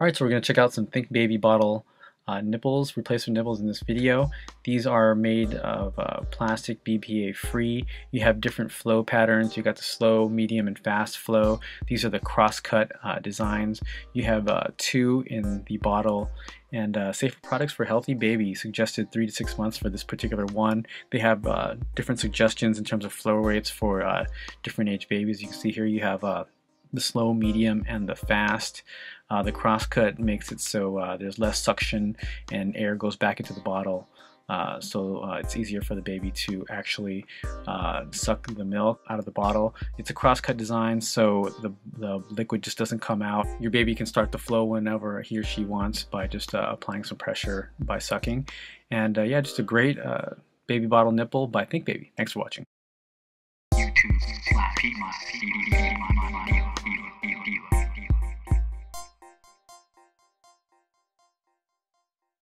Alright, so we're going to check out some Think Baby bottle uh, nipples, replacement nipples in this video. These are made of uh, plastic BPA free. You have different flow patterns. You got the slow, medium, and fast flow. These are the cross-cut uh, designs. You have uh, two in the bottle and uh, safer products for healthy babies suggested three to six months for this particular one. They have uh, different suggestions in terms of flow rates for different age babies. You can see here you have the slow, medium, and the fast. Uh, the crosscut makes it so uh, there's less suction and air goes back into the bottle. Uh, so uh, it's easier for the baby to actually uh, suck the milk out of the bottle. It's a crosscut design, so the, the liquid just doesn't come out. Your baby can start to flow whenever he or she wants by just uh, applying some pressure by sucking. And yeah, just a great baby bottle nipple by Think Baby. Thanks for watching. YouTube